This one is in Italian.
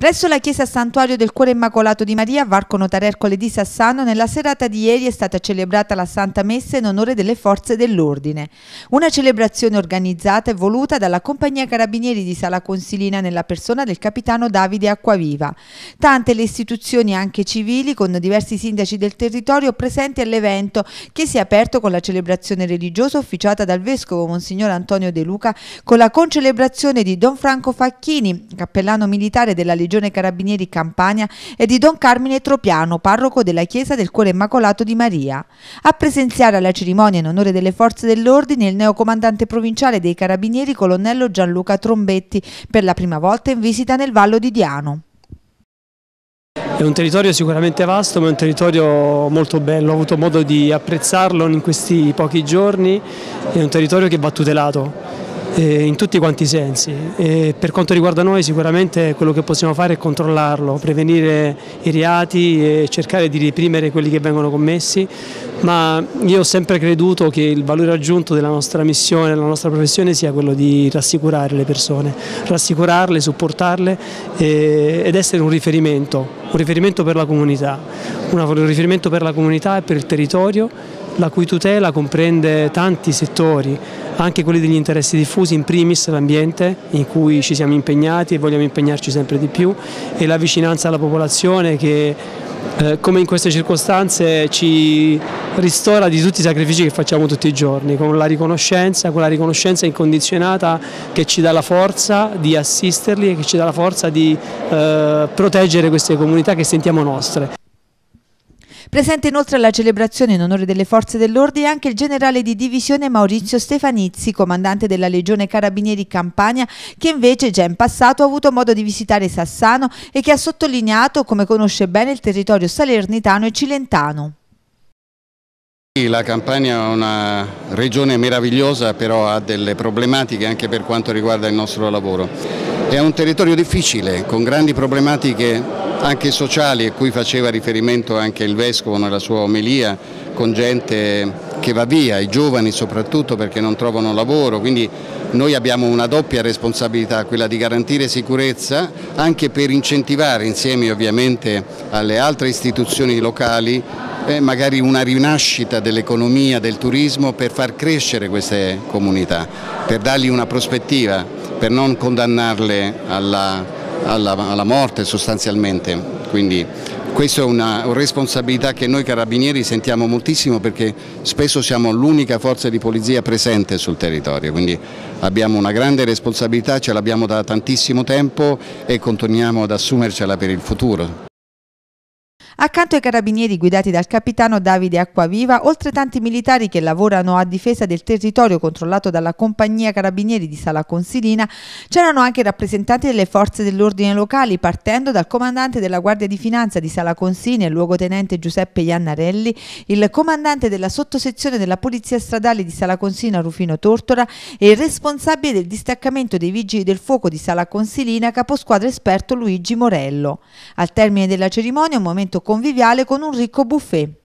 Presso la chiesa Santuario del Cuore Immacolato di Maria, Varco Notarercole di Sassano, nella serata di ieri è stata celebrata la Santa Messa in onore delle forze dell'ordine. Una celebrazione organizzata e voluta dalla Compagnia Carabinieri di Sala Consilina nella persona del capitano Davide Acquaviva. Tante le istituzioni anche civili con diversi sindaci del territorio presenti all'evento che si è aperto con la celebrazione religiosa ufficiata dal vescovo Monsignor Antonio De Luca con la concelebrazione di Don Franco Facchini, cappellano militare della Legione Legione Carabinieri Campania e di Don Carmine Tropiano, parroco della Chiesa del Cuore Immacolato di Maria. A presenziare alla cerimonia in onore delle forze dell'ordine il neocomandante provinciale dei Carabinieri, colonnello Gianluca Trombetti, per la prima volta in visita nel Vallo di Diano. È un territorio sicuramente vasto ma è un territorio molto bello, ho avuto modo di apprezzarlo in questi pochi giorni, è un territorio che va tutelato eh, in tutti quanti i sensi. E per quanto riguarda noi sicuramente quello che possiamo fare è controllarlo, prevenire i reati e cercare di reprimere quelli che vengono commessi, ma io ho sempre creduto che il valore aggiunto della nostra missione, della nostra professione sia quello di rassicurare le persone, rassicurarle, supportarle eh, ed essere un riferimento, un riferimento per la comunità, un riferimento per la comunità e per il territorio la cui tutela comprende tanti settori, anche quelli degli interessi diffusi, in primis l'ambiente in cui ci siamo impegnati e vogliamo impegnarci sempre di più e la vicinanza alla popolazione che eh, come in queste circostanze ci ristora di tutti i sacrifici che facciamo tutti i giorni, con la riconoscenza, con la riconoscenza incondizionata che ci dà la forza di assisterli e che ci dà la forza di eh, proteggere queste comunità che sentiamo nostre. Presente inoltre alla celebrazione in onore delle forze dell'ordine anche il generale di divisione Maurizio Stefanizzi, comandante della Legione Carabinieri Campania, che invece già in passato ha avuto modo di visitare Sassano e che ha sottolineato come conosce bene il territorio salernitano e cilentano. La Campania è una regione meravigliosa, però ha delle problematiche anche per quanto riguarda il nostro lavoro. È un territorio difficile, con grandi problematiche anche sociali a cui faceva riferimento anche il Vescovo nella sua omelia, con gente che va via, i giovani soprattutto perché non trovano lavoro, quindi noi abbiamo una doppia responsabilità, quella di garantire sicurezza anche per incentivare insieme ovviamente alle altre istituzioni locali eh, magari una rinascita dell'economia, del turismo per far crescere queste comunità, per dargli una prospettiva, per non condannarle alla alla, alla morte sostanzialmente. Quindi questa è una responsabilità che noi carabinieri sentiamo moltissimo perché spesso siamo l'unica forza di polizia presente sul territorio, quindi abbiamo una grande responsabilità, ce l'abbiamo da tantissimo tempo e continuiamo ad assumercela per il futuro. Accanto ai carabinieri guidati dal capitano Davide Acquaviva, oltre tanti militari che lavorano a difesa del territorio controllato dalla compagnia carabinieri di Sala Consilina, c'erano anche rappresentanti delle forze dell'ordine locali, partendo dal comandante della Guardia di Finanza di Sala Consilina, il luogotenente Giuseppe Iannarelli, il comandante della sottosezione della Polizia Stradale di Sala Consilina Rufino Tortora e il responsabile del distaccamento dei Vigili del Fuoco di Sala Consilina, caposquadra esperto Luigi Morello. Al termine della cerimonia un momento conviviale con un ricco buffet.